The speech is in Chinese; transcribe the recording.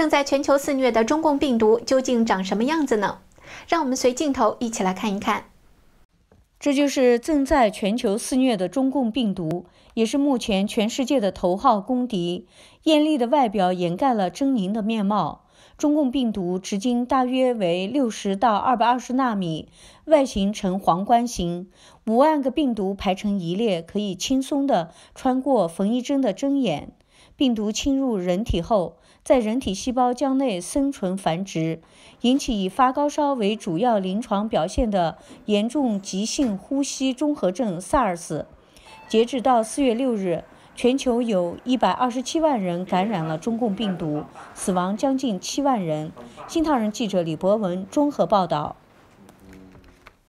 正在全球肆虐的中共病毒究竟长什么样子呢？让我们随镜头一起来看一看。这就是正在全球肆虐的中共病毒，也是目前全世界的头号公敌。艳丽的外表掩盖了狰狞的面貌。中共病毒直径大约为六十到二百二十纳米，外形呈皇冠形。五万个病毒排成一列，可以轻松地穿过缝衣针的针眼。病毒侵入人体后，在人体细胞浆内生存繁殖，引起以发高烧为主要临床表现的严重急性呼吸综合症 （SARS）。截止到四月六日。全球有一百二十七万人感染了中共病毒，死亡将近七万人。新唐人记者李博文综合报道。